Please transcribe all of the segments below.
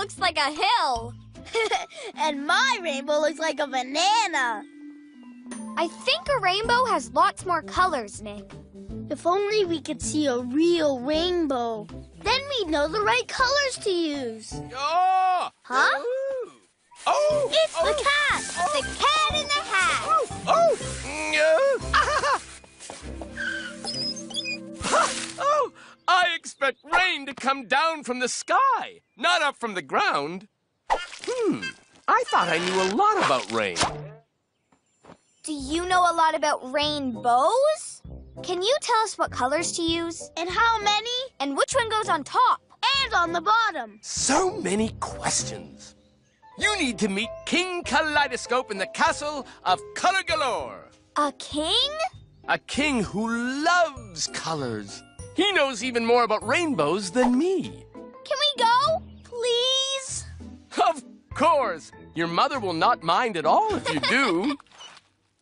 looks like a hill. and my rainbow looks like a banana. I think a rainbow has lots more colors, Nick. If only we could see a real rainbow. Then we'd know the right colors to use. Oh! Huh? Ooh. Oh! It's oh, the cat! The cat in the hat. Oh! Mm, uh, expect rain to come down from the sky, not up from the ground. Hmm. I thought I knew a lot about rain. Do you know a lot about rainbows? Can you tell us what colors to use? And how many? And which one goes on top? And on the bottom. So many questions. You need to meet King Kaleidoscope in the castle of Color Galore. A king? A king who loves colors. He knows even more about rainbows than me. Can we go? Please? Of course. Your mother will not mind at all if you do.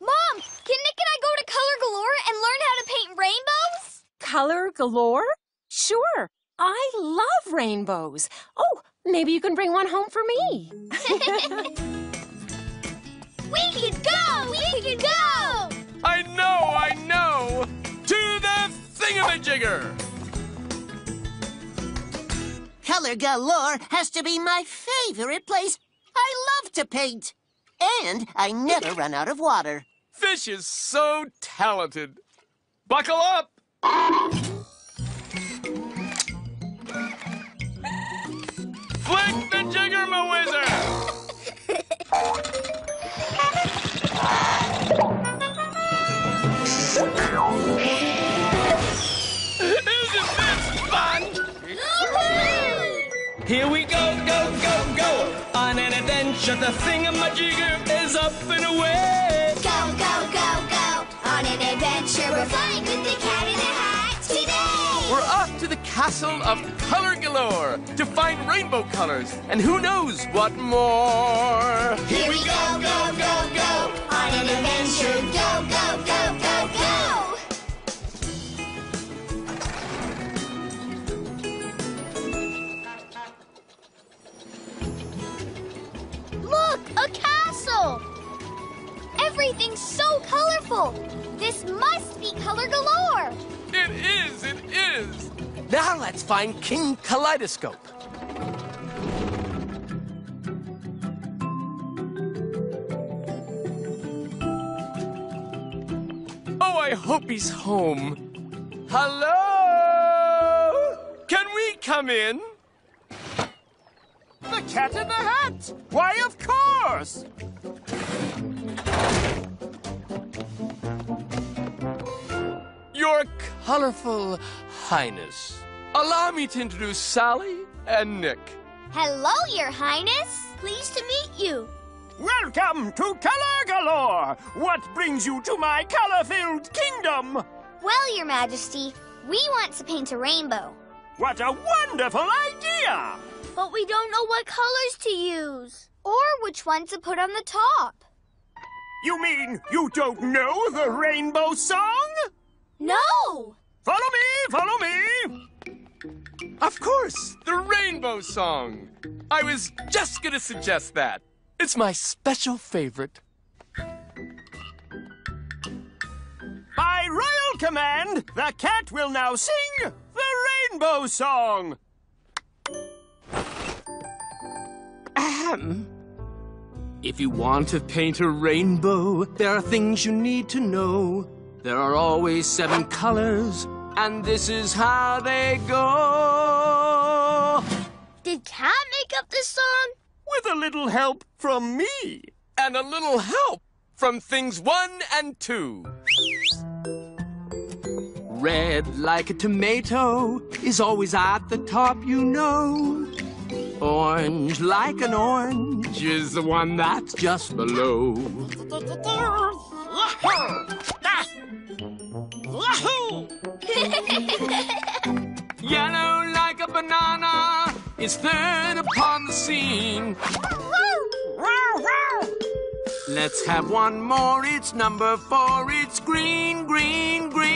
Mom, can Nick and I go to Color Galore and learn how to paint rainbows? Color galore? Sure. I love rainbows. Oh, maybe you can bring one home for me. We could go! We could go! Thingamajigger. Color Galore has to be my favorite place. I love to paint. And I never run out of water. Fish is so talented. Buckle up. Flick the jigger, my wizard. Here we go, go, go, go. On an adventure, the thingamajigger is up and away. Go, go, go, go! On an adventure, we're flying with the cat in the hat today! We're off to the castle of Color Galore to find rainbow colors and who knows what more. Here we go, go, colorful! This must be Color Galore! It is, it is. Now let's find King Kaleidoscope. Oh, I hope he's home. Hello? Can we come in? The cat in the hat! Why, of course! Your colorful highness. Allow me to introduce Sally and Nick. Hello, Your Highness! Pleased to meet you. Welcome to Color Galore! What brings you to my color-filled kingdom? Well, Your Majesty, we want to paint a rainbow. What a wonderful idea! But we don't know what colors to use. Or which one to put on the top. You mean you don't know the rainbow song? No! Follow me, follow me! Of course, the rainbow song. I was just gonna suggest that. It's my special favorite. By royal command, the cat will now sing the rainbow song. Ahem. If you want to paint a rainbow, there are things you need to know. There are always seven colors, and this is how they go. Did Cat make up this song? With a little help from me. And a little help from things one and two. Red like a tomato is always at the top, you know. Orange like an orange is the one that's just below. Ah, Yellow like a banana is third upon the scene. Let's have one more. It's number four. It's green, green, green.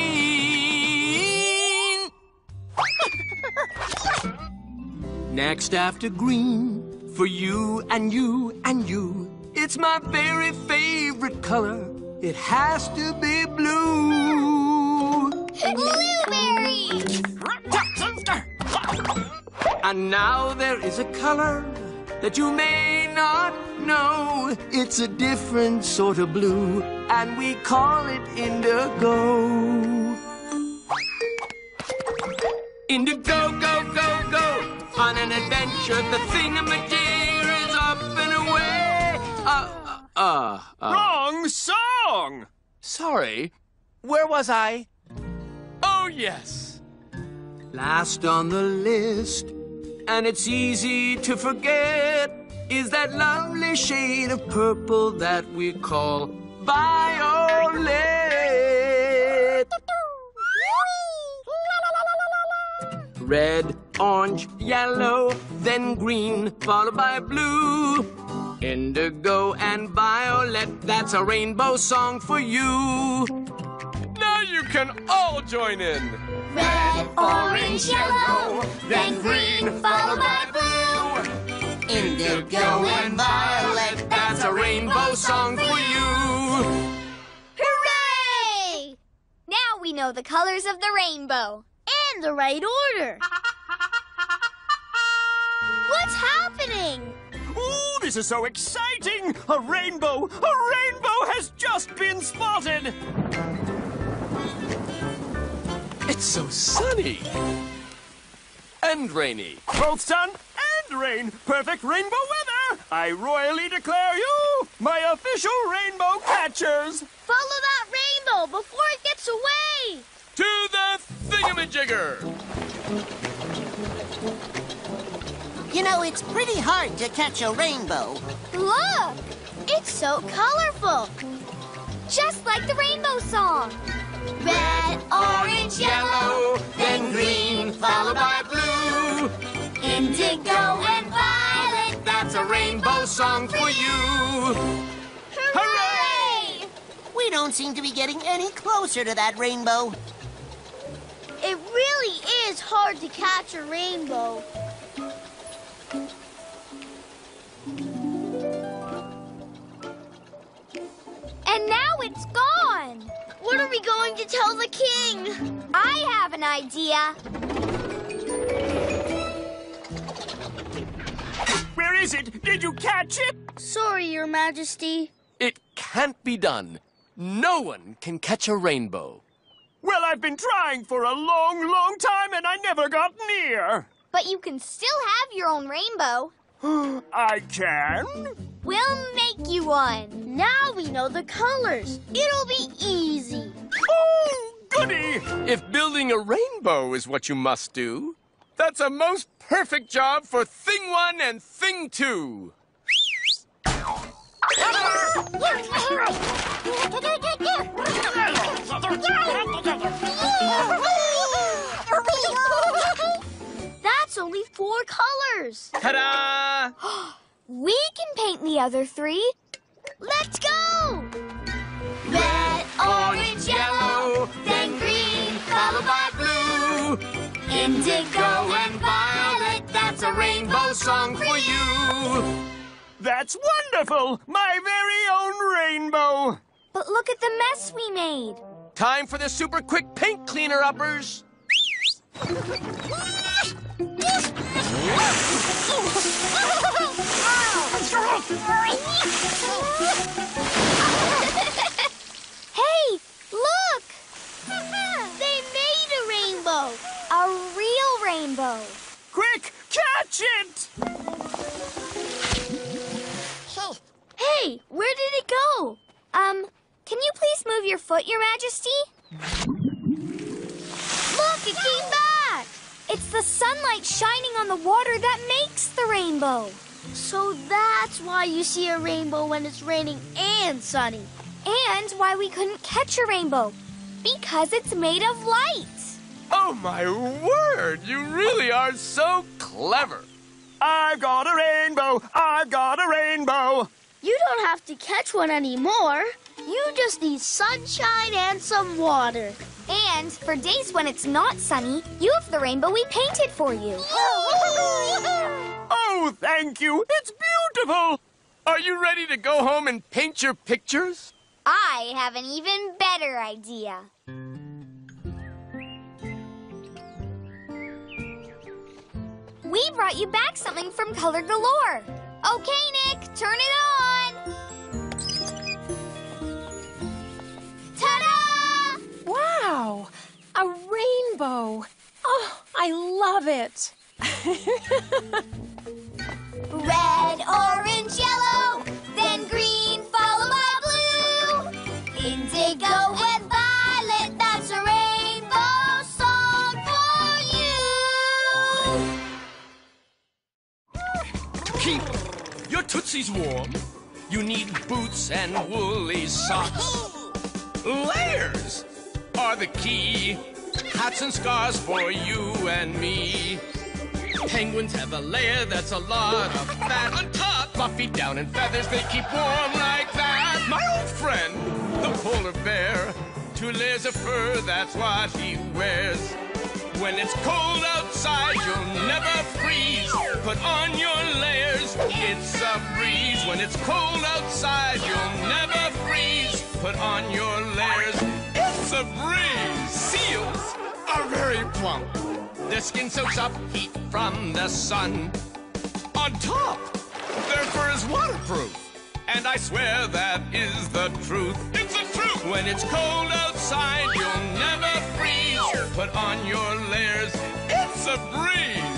Next after green, for you and you and you. It's my very favorite color. It has to be blue. Blueberry! And now there is a color that you may not know. It's a different sort of blue, and we call it indigo. Indigo, go, go, go. On an adventure, the thingamajigger Uh, uh. Wrong song! Sorry. Where was I? Oh, yes. Last on the list, and it's easy to forget, is that lovely shade of purple that we call violet. Red, orange, yellow, then green, followed by blue. Indigo and violet, that's a rainbow song for you. Now you can all join in. Red, orange, yellow, then green, followed by blue. Indigo and violet, That's a rainbow song for you. Hooray! Now we know the colors of the rainbow. And the right order. What's happening? Ooh, this is so exciting! A rainbow! A rainbow has just been spotted! It's so sunny. And rainy. Both sun and rain! Perfect rainbow weather! I royally declare you my official rainbow catchers! Follow that rainbow before it gets away. To the thingamajigger. You know, it's pretty hard to catch a rainbow. Look! It's so colorful. Just like the rainbow song. Red, orange, Yellow, then green, followed by blue. Indigo and violet. That's a rainbow song for you. Hooray! We don't seem to be getting any closer to that rainbow. It really is hard to catch a rainbow. And now it's gone. What are we going to tell the king? I have an idea. Where is it? Did you catch it? Sorry, Your Majesty. It can't be done. No one can catch a rainbow. Well, I've been trying for a long, long time and I never got near. But you can still have your own rainbow. I can? We'll make you one. Now we know the colors. It'll be easy. Oh, goody! If building a rainbow is what you must do, that's a most perfect job for Thing 1 and Thing 2. That's only four colors. Ta-da! We can paint the other three. Let's go! Red, orange, yellow, then green, followed by blue. Indigo and violet, that's a rainbow song for you. That's wonderful! My very own rainbow! But look at the mess we made. Time for the super quick paint cleaner uppers. hey, look! They made a rainbow. A real rainbow. Quick, catch it! Hey, where did it go? Um, can you please move your foot, Your Majesty? Look, it came back. It's the sunlight shining on the water that makes the rainbow. So that's why you see a rainbow when it's raining and sunny. And why we couldn't catch a rainbow. Because it's made of light. Oh, my word! You really are so clever. I've got a rainbow! I've got a rainbow! You don't have to catch one anymore. You just need sunshine and some water. And for days when it's not sunny, you have the rainbow we painted for you. Oh, thank you. It's beautiful. Are you ready to go home and paint your pictures? I have an even better idea. We brought you back something from Color Galore. Okay, Nick, turn it on. Ta-da! Wow, a rainbow. Oh, I love it. Red, orange, yellow, then green, followed by blue. Indigo and violet, that's a rainbow song for you. Keep your tootsies warm. You need boots and woolly socks. Layers are the key. Hats and scarves for you and me. Penguins have a layer that's a lot of fat on top. Fluffy down and feathers, they keep warm like that. My old friend, the polar bear, two layers of fur, that's what he wears. When it's cold outside, you'll never freeze. Put on your layers, it's a breeze. When it's cold outside, you'll never freeze. Put on your layers, it's a breeze. Very plump. Their skin soaks up heat from the sun. On top, their fur is waterproof. And I swear that is the truth. It's the truth! When it's cold outside, you'll never freeze. Put on your layers. It's a breeze.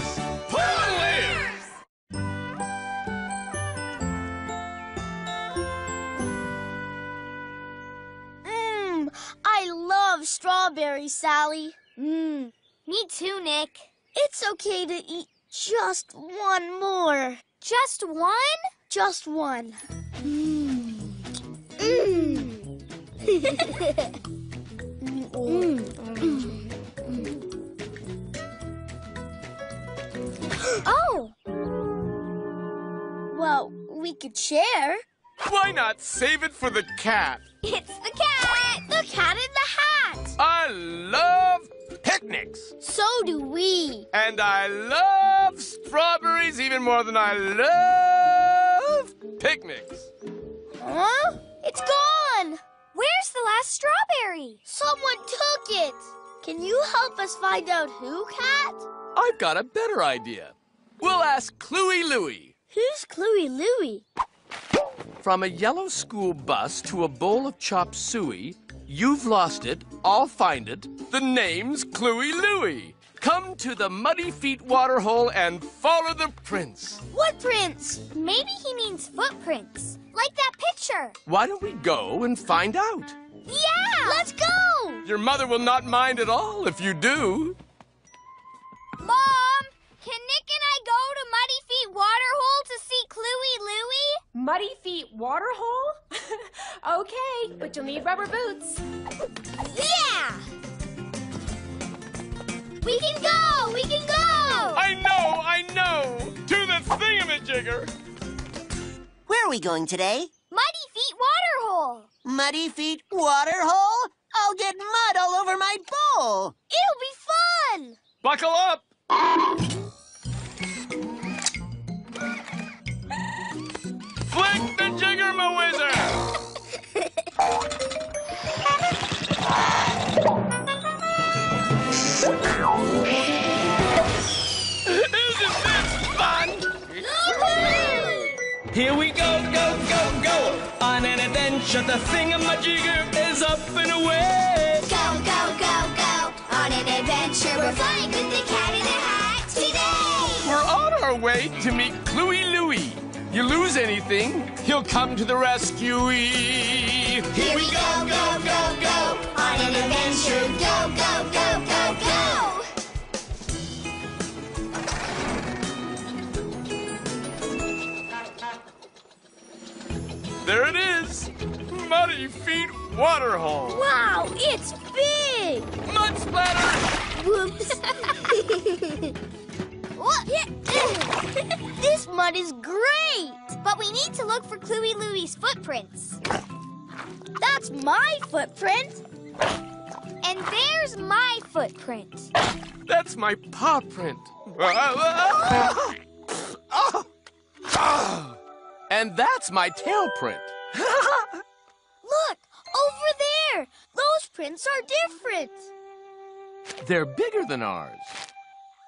Strawberries, Sally. Mmm, me too, Nick. It's okay to eat just one more. Just one? Just one. Mmm. Mmm. Oh, Well, we could share. Why not save it for the cat? it's the cat. The cat in the hat. I love picnics. So do we. And I love strawberries even more than I love picnics. Huh? It's gone. Where's the last strawberry? Someone took it. Can you help us find out who, Cat? I've got a better idea. We'll ask Cluey Louie. Who's Cluey Louie? From a yellow school bus to a bowl of chop suey, you've lost it, I'll find it. The name's Cluey Louie. Come to the Muddy Feet Waterhole and follow the prince. What prince? Maybe he means footprints, like that picture. Why don't we go and find out? Yeah! Let's go. Your mother will not mind at all if you do. Muddy feet water hole? okay, but you'll need rubber boots. Yeah! We can go! We can go! I know, I know. To the thingamajigger. Where are we going today? Muddy Feet water hole! Muddy Feet water hole? I'll get mud all over my bowl. It'll be fun. Buckle up. Jigger, my wizard. Isn't this fun? Here we go, go, go, go! On an adventure, the thingamajigger is up and away! Go, go, go, go! On an adventure, we're flying with the cat in the hat today! We're on our way to meet Cluey Louie. You lose anything, he'll come to the rescue. Here we go, go, go, go! On an adventure, go, go, go, go, go! There it is. Muddy Feet Waterhole. Wow, it's big. Mud splatter. Whoops. This mud is great. But we need to look for Cluey Louie's footprints. That's my footprint. And there's my footprint. That's my paw print. And that's my tail print. Look, over there. Those prints are different. They're bigger than ours.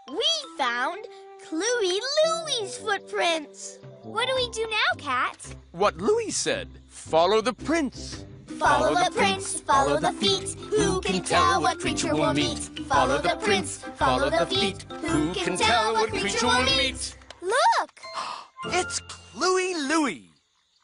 We found Cluey Louie's footprints. What do we do now, Cat? What Louie said. Follow the prints. Follow the prints, follow the feet. Who can tell what creature we'll meet? Follow the prints, follow the feet. Who can tell what creature we'll meet? Look! It's Cluey Louie.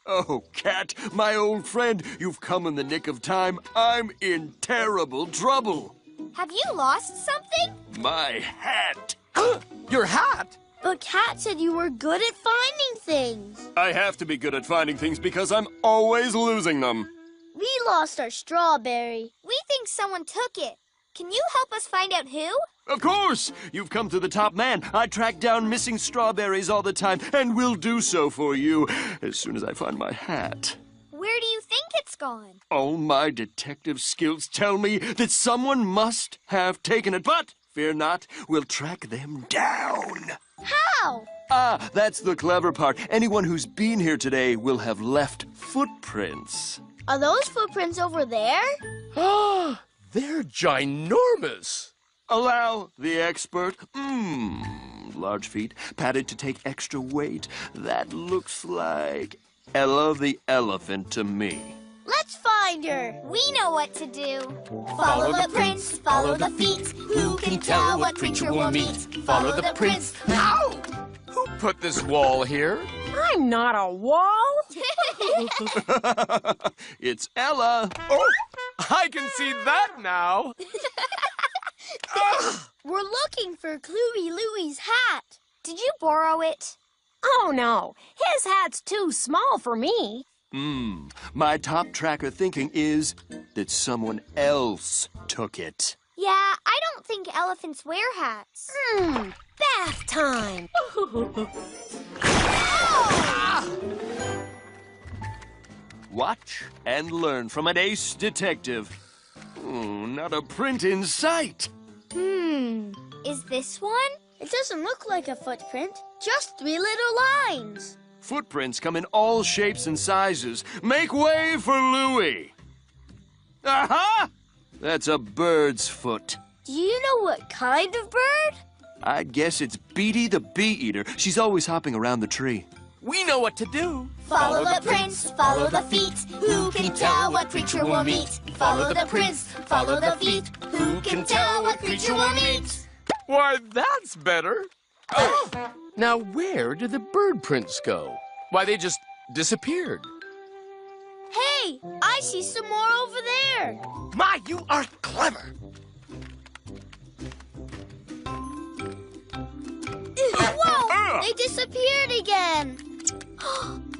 Oh, Cat, my old friend, you've come in the nick of time. I'm in terrible trouble. Have you lost something? My hat. Your hat? But Cat said you were good at finding things. I have to be good at finding things because I'm always losing them. We lost our strawberry. We think someone took it. Can you help us find out who? Of course! You've come to the top man. I track down missing strawberries all the time, and will do so for you as soon as I find my hat. Where do you think it's gone? All my detective skills tell me that someone must have taken it, but fear not, we'll track them down. How? Ah, that's the clever part. Anyone who's been here today will have left footprints. Are those footprints over there? Ah, They're ginormous. Allow the expert. Mmm, large feet, padded to take extra weight. That looks like Ella the elephant to me. Let's find her. We know what to do. Follow the prints, follow the feet. Who can tell what creature we'll meet? Follow the prints. Ow! Who put this wall here? I'm not a wall. it's Ella. Oh, I can see that now. We're looking for Cluey Louie's hat. Did you borrow it? Oh, no. His hat's too small for me. Hmm, my top tracker thinking is that someone else took it. Yeah, I don't think elephants wear hats. Hmm, bath time. Watch and learn from an ace detective. Oh, not a print in sight. Hmm. Is this one? It doesn't look like a footprint, just three little lines. Footprints come in all shapes and sizes. Make way for Louie. Aha! That's a bird's foot. Do you know what kind of bird? I guess it's Beatty the bee eater. She's always hopping around the tree. We know what to do. Follow the prints, follow the feet. Who can tell what creature we'll meet? Follow the prints, follow the feet. Who can tell what creature we'll meet? Why, that's better. Oh! now, where did the bird prints go? Why, they just disappeared. Hey, I see some more over there. My, you are clever. Whoa! They disappeared again.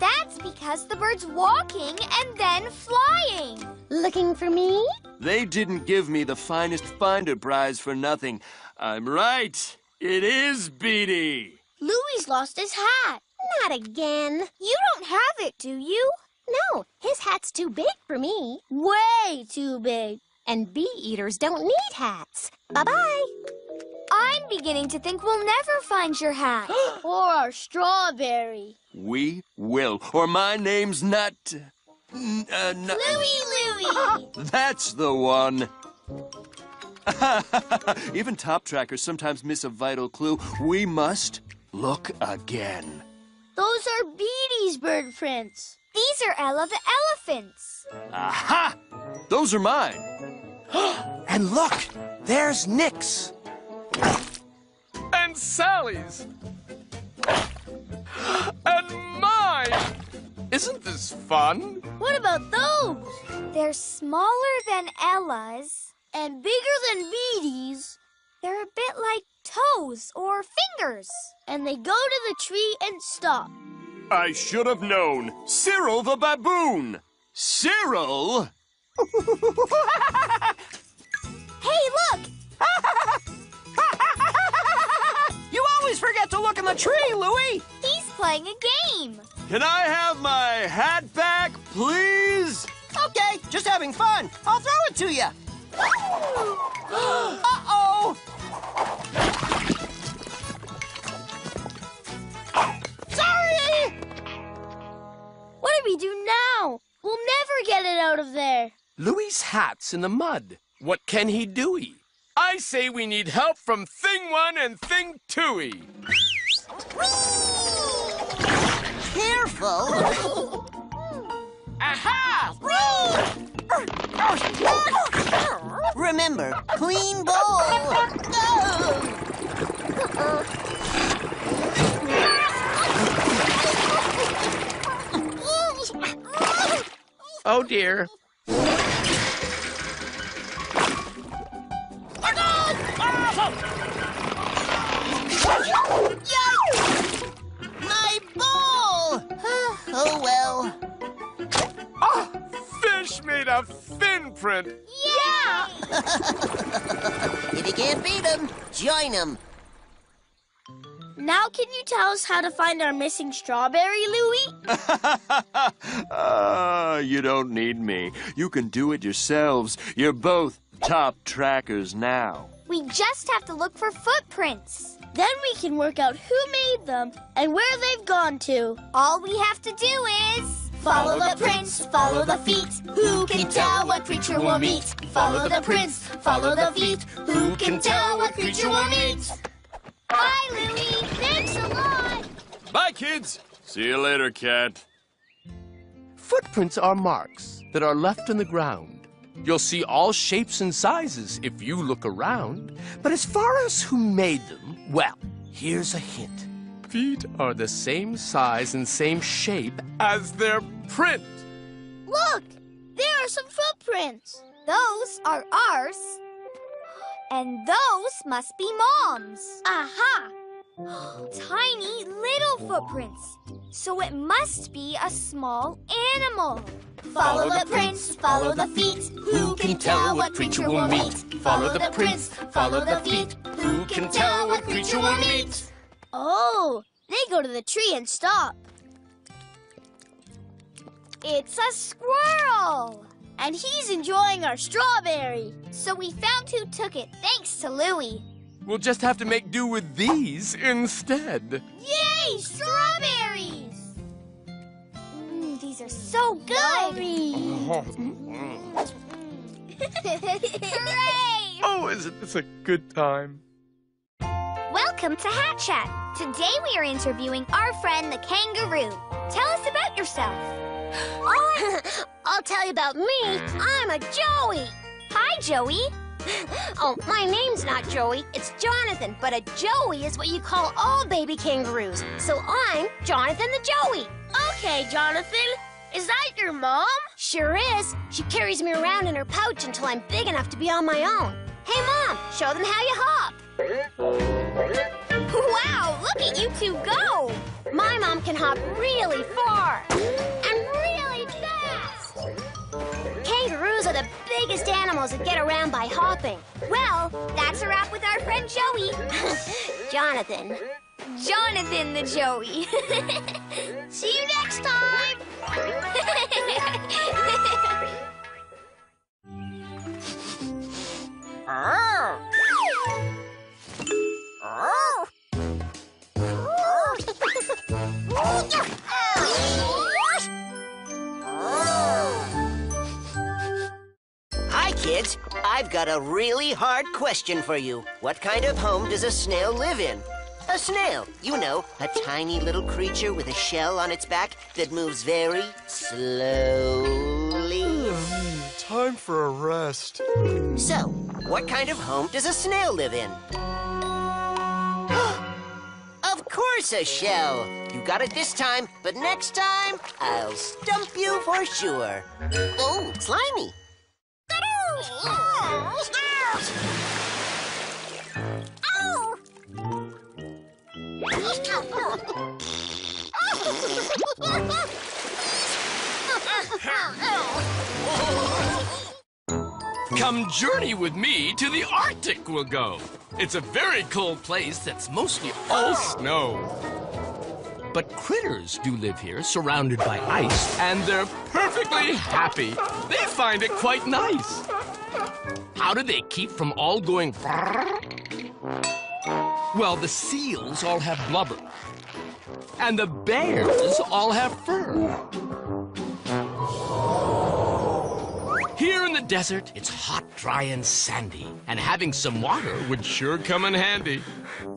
That's because the bird's walking and then flying. Looking for me? They didn't give me the finest finder prize for nothing. I'm right. It is Beatty. Louie's lost his hat. Not again. You don't have it, do you? No, his hat's too big for me. Way too big. And bee eaters don't need hats. Bye-bye. I'm beginning to think we'll never find your hat. Or our strawberry. We will, or my name's not. N- Uh, n- Louie, Louie. That's the one. Even top trackers sometimes miss a vital clue. We must look again. Those are Beatty's bird prints. These are Ella the elephants. Aha! Those are mine. And look, there's Nick's. And Sally's. And mine. Isn't this fun? What about those? They're smaller than Ella's. And bigger than Beatty's. They're a bit like toes or fingers. And they go to the tree and stop. I should have known. Cyril the baboon. Cyril? Hey, look! You always forget to look in the tree, Louie. He's playing a game. Can I have my hat back, please? Okay, just having fun. I'll throw it to you. Uh-oh! Sorry! What do we do now? We'll never get it out of there. Louie's hat's in the mud. What can he do? I say we need help from Thing One and Thing Two-y. Careful! Aha! Remember, clean bowl. Oh dear. My oh well. Ah, fish made a fin print. Yeah! If you can't beat 'em, join 'em. Now can you tell us how to find our missing strawberry, Louie? Ah, you don't need me. You can do it yourselves. You're both top trackers now. We just have to look for footprints. Then we can work out who made them and where they've gone to. All we have to do is follow the prints, follow the feet. Who can tell what creature we'll meet? Follow the prints, follow the feet. Who can tell what creature we'll meet? Bye, Louie. Thanks a lot! Bye, kids. See you later, cat. Footprints are marks that are left in the ground. You'll see all shapes and sizes if you look around. But as far as who made them, well, here's a hint. Feet are the same size and same shape As their print. Look! There are some footprints. Those are ours. And those must be Mom's. Aha! Tiny little footprints. So it must be a small animal. Follow the prints, follow the feet. Who can tell what creature we'll meet? Follow the prints, follow the feet. Who can tell what creature we'll meet? Oh, they go to the tree and stop. It's a squirrel. And he's enjoying our strawberry. So we found who took it, thanks to Louie. We'll just have to make do with these instead. Yay, strawberries! Mm, these are so good. Hooray! Oh, isn't this a good time? Welcome to Hat Chat. Today we are interviewing our friend the kangaroo. Tell us about yourself. I'll tell you about me. I'm a Joey. Hi, Joey. Oh, my name's not Joey. It's Jonathan. But a Joey is what you call all baby kangaroos. So I'm Jonathan the Joey. Okay, Jonathan. Is that your mom? Sure is. She carries me around in her pouch until I'm big enough to be on my own. Hey, Mom, show them how you hop. Wow, look at you two go. My mom can hop really far Are the biggest animals that get around by hopping. Well, that's a wrap with our friend Joey. Jonathan. Jonathan the Joey. See you next time. Hi, ah. Kids. I've got a really hard question for you. What kind of home does a snail live in? A snail, you know, a tiny little creature with a shell on its back that moves very slowly. Hmm, time for a rest. So, what kind of home does a snail live in? of course, a shell. You got it this time, but next time, I'll stump you for sure. Oh, slimy. Come journey with me to the Arctic we'll go. It's a very cold place that's mostly all snow. But critters do live here, surrounded by ice, and they're perfectly happy. They find it quite nice. How do they keep from all going? Well, the seals all have blubber, and the bears all have fur. The desert, it's hot, dry, and sandy, and having some water would sure come in handy.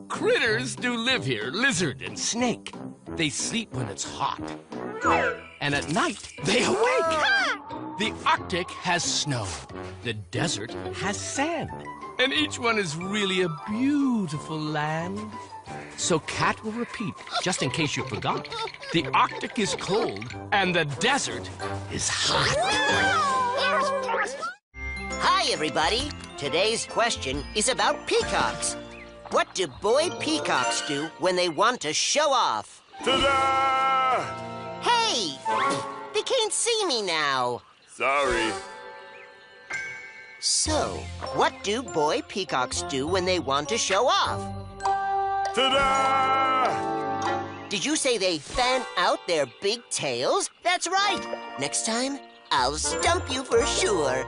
Critters do live here, lizard and snake. They sleep when it's hot, and at night they awake. The Arctic has snow, the desert has sand, and each one is really a beautiful land. So Cat will repeat, just in case you forgot. The Arctic is cold, and the desert is hot. Hi, everybody. Today's question is about peacocks. What do boy peacocks do when they want to show off? Ta-da! Hey! They can't see me now. Sorry. So, what do boy peacocks do when they want to show off? Ta-da! Did you say they fan out their big tails? That's right. Next time, I'll stump you for sure.